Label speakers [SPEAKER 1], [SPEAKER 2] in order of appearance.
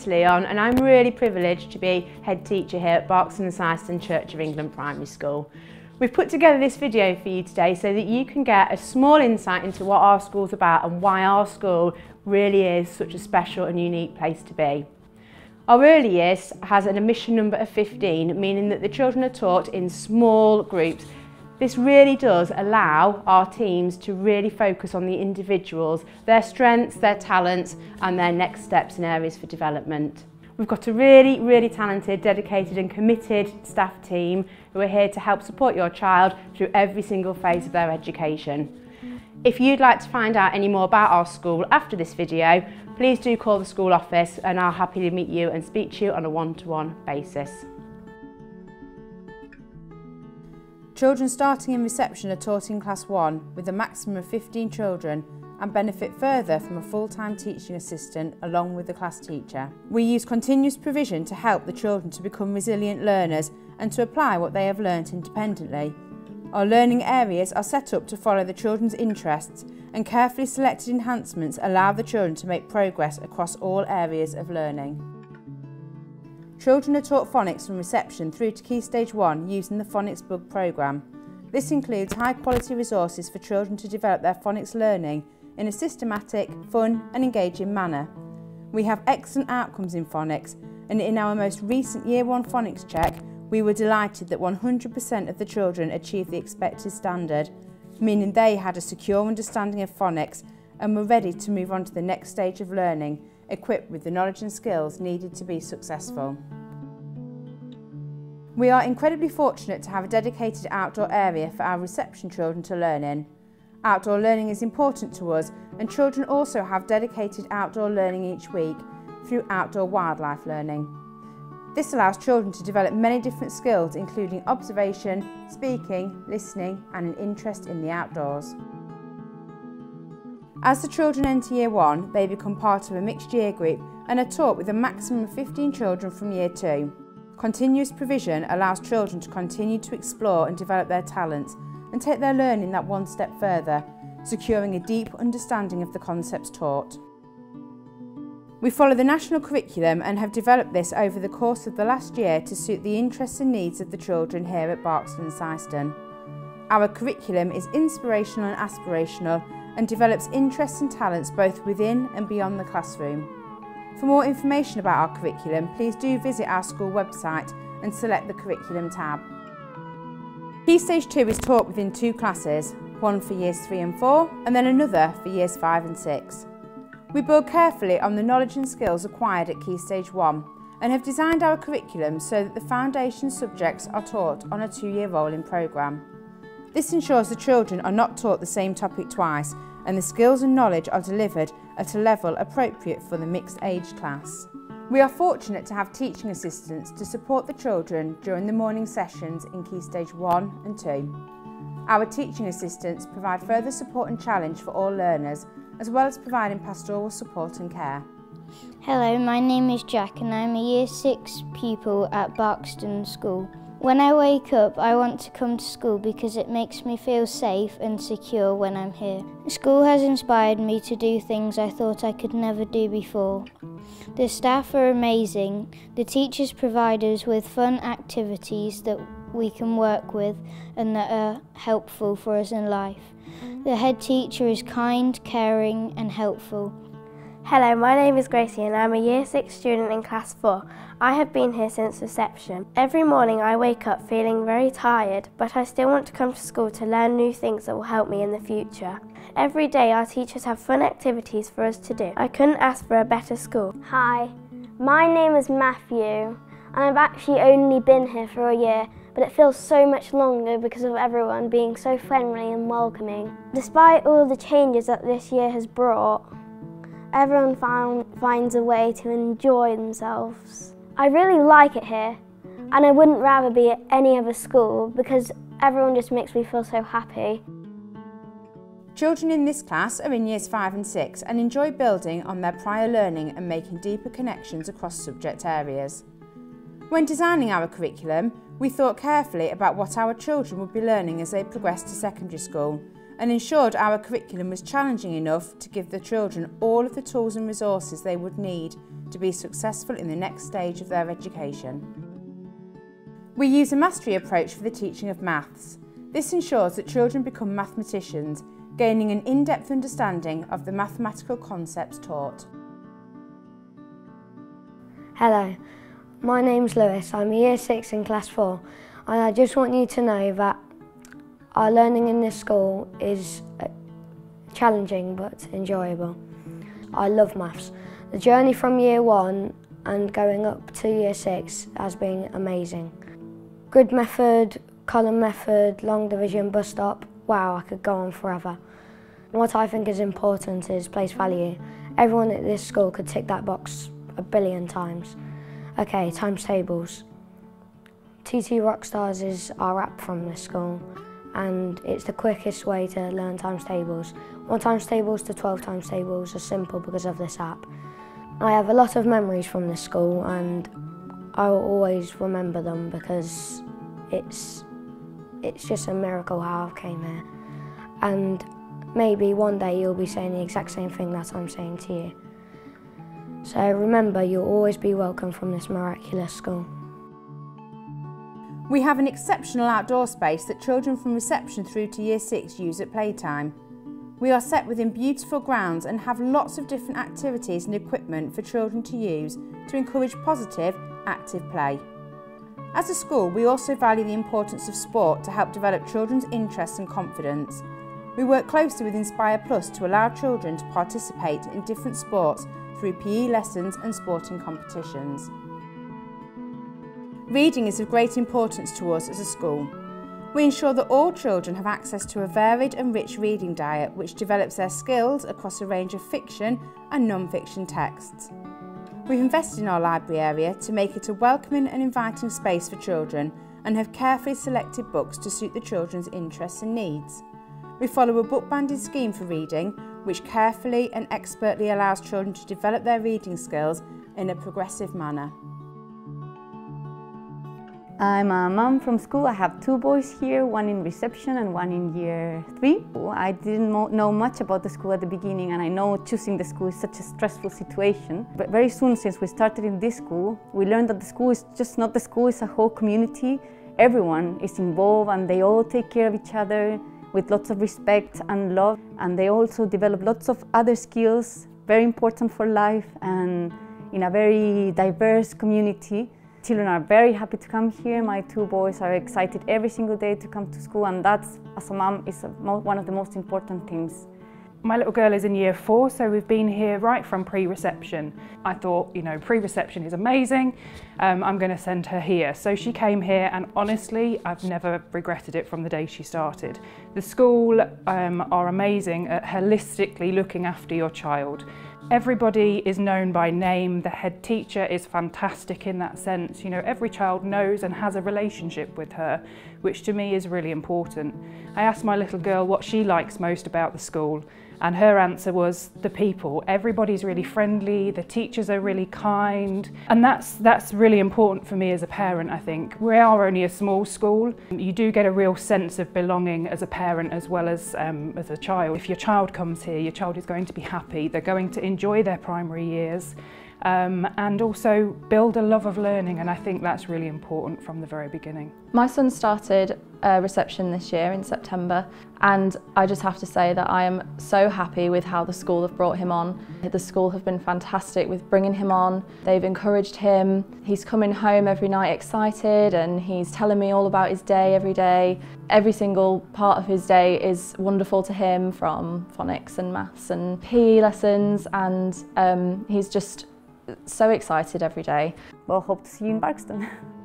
[SPEAKER 1] Miss Leon and I'm really privileged to be head teacher here at Barkston and Syston Church of England Primary School. We've put together this video for you today so that you can get a small insight into what our school's about and why our school really is such a special and unique place to be. Our early years has an admission number of 15, meaning that the children are taught in small groups this really does allow our teams to really focus on the individuals, their strengths, their talents and their next steps and areas for development. We've got a really, really talented, dedicated and committed staff team who are here to help support your child through every single phase of their education. If you'd like to find out any more about our school after this video, please do call the school office and I'll happily meet you and speak to you on a one-to-one -one basis.
[SPEAKER 2] Children starting in reception are taught in Class 1 with a maximum of 15 children and benefit further from a full-time teaching assistant along with the class teacher. We use continuous provision to help the children to become resilient learners and to apply what they have learnt independently. Our learning areas are set up to follow the children's interests and carefully selected enhancements allow the children to make progress across all areas of learning. Children are taught phonics from reception through to Key Stage 1 using the Phonics Bug programme. This includes high quality resources for children to develop their phonics learning in a systematic, fun and engaging manner. We have excellent outcomes in phonics and in our most recent Year 1 phonics check we were delighted that 100% of the children achieved the expected standard, meaning they had a secure understanding of phonics and were ready to move on to the next stage of learning equipped with the knowledge and skills needed to be successful. We are incredibly fortunate to have a dedicated outdoor area for our reception children to learn in. Outdoor learning is important to us and children also have dedicated outdoor learning each week through outdoor wildlife learning. This allows children to develop many different skills including observation, speaking, listening and an interest in the outdoors. As the children enter year one, they become part of a mixed year group and are taught with a maximum of 15 children from year two. Continuous provision allows children to continue to explore and develop their talents and take their learning that one step further, securing a deep understanding of the concepts taught. We follow the national curriculum and have developed this over the course of the last year to suit the interests and needs of the children here at Barkston and Syston. Our curriculum is inspirational and aspirational and develops interests and talents both within and beyond the classroom. For more information about our curriculum, please do visit our school website and select the curriculum tab. Key Stage 2 is taught within two classes, one for years 3 and 4 and then another for years 5 and 6. We build carefully on the knowledge and skills acquired at Key Stage 1 and have designed our curriculum so that the foundation subjects are taught on a two-year rolling programme. This ensures the children are not taught the same topic twice and the skills and knowledge are delivered at a level appropriate for the mixed age class. We are fortunate to have teaching assistants to support the children during the morning sessions in Key Stage 1 and 2. Our teaching assistants provide further support and challenge for all learners, as well as providing pastoral support and care.
[SPEAKER 3] Hello, my name is Jack and I'm a Year 6 pupil at Barkston School. When I wake up, I want to come to school because it makes me feel safe and secure when I'm here. School has inspired me to do things I thought I could never do before. The staff are amazing. The teachers provide us with fun activities that we can work with and that are helpful for us in life. The head teacher is kind, caring and helpful.
[SPEAKER 4] Hello, my name is Gracie and I'm a Year 6 student in Class 4. I have been here since reception. Every morning I wake up feeling very tired, but I still want to come to school to learn new things that will help me in the future. Every day our teachers have fun activities for us to do. I couldn't ask for a better school.
[SPEAKER 5] Hi, my name is Matthew and I've actually only been here for a year but it feels so much longer because of everyone being so friendly and welcoming. Despite all the changes that this year has brought, everyone found, finds a way to enjoy themselves. I really like it here and I wouldn't rather be at any other school because everyone just makes me feel so happy.
[SPEAKER 2] Children in this class are in years 5 and 6 and enjoy building on their prior learning and making deeper connections across subject areas. When designing our curriculum, we thought carefully about what our children would be learning as they progressed to secondary school and ensured our curriculum was challenging enough to give the children all of the tools and resources they would need to be successful in the next stage of their education. We use a mastery approach for the teaching of maths. This ensures that children become mathematicians, gaining an in-depth understanding of the mathematical concepts taught.
[SPEAKER 6] Hello, my name's Lewis. I'm year six in class four and I just want you to know that our learning in this school is uh, challenging but enjoyable. I love maths. The journey from year one and going up to year six has been amazing. Grid method, column method, long division, bus stop, wow, I could go on forever. What I think is important is place value. Everyone at this school could tick that box a billion times. Okay, times tables. TT Rockstars is our app from this school and it's the quickest way to learn times tables. 1 times tables to 12 times tables are simple because of this app. I have a lot of memories from this school and I will always remember them because it's it's just a miracle how I came here. And maybe one day you'll be saying the exact same thing that I'm saying to you. So remember, you'll always be welcome from this miraculous school.
[SPEAKER 2] We have an exceptional outdoor space that children from reception through to year six use at playtime. We are set within beautiful grounds and have lots of different activities and equipment for children to use to encourage positive, active play. As a school, we also value the importance of sport to help develop children's interests and confidence. We work closely with Inspire Plus to allow children to participate in different sports through PE lessons and sporting competitions. Reading is of great importance to us as a school. We ensure that all children have access to a varied and rich reading diet which develops their skills across a range of fiction and non-fiction texts. We've invested in our library area to make it a welcoming and inviting space for children and have carefully selected books to suit the children's interests and needs. We follow a book banded scheme for reading which carefully and expertly allows children to develop their reading skills in a progressive manner.
[SPEAKER 7] I'm a mom from school. I have two boys here, one in reception and one in year three. I didn't know much about the school at the beginning and I know choosing the school is such a stressful situation. But very soon since we started in this school, we learned that the school is just not the school, it's a whole community. Everyone is involved and they all take care of each other with lots of respect and love. And they also develop lots of other skills, very important for life and in a very diverse community. Children are very happy to come here. My two boys are excited every single day to come to school and that's, as a mum, is one of the most important things.
[SPEAKER 8] My little girl is in year four, so we've been here right from pre-reception. I thought, you know, pre-reception is amazing. Um, I'm going to send her here. So she came here and honestly, I've never regretted it from the day she started. The school um, are amazing at holistically looking after your child. Everybody is known by name. The head teacher is fantastic in that sense. You know, every child knows and has a relationship with her, which to me is really important. I asked my little girl what she likes most about the school And her answer was the people. Everybody's really friendly, the teachers are really kind. And that's, that's really important for me as a parent, I think. We are only a small school. You do get a real sense of belonging as a parent as well as um, as a child. If your child comes here, your child is going to be happy. They're going to enjoy their primary years. Um, and also build a love of learning and I think that's really important from the very beginning.
[SPEAKER 9] My son started uh, reception this year in September and I just have to say that I am so happy with how the school have brought him on. The school have been fantastic with bringing him on. They've encouraged him. He's coming home every night excited and he's telling me all about his day every day. Every single part of his day is wonderful to him from phonics and maths and PE lessons and um, he's just so excited every day.
[SPEAKER 7] Well, hope to see you in Barkston.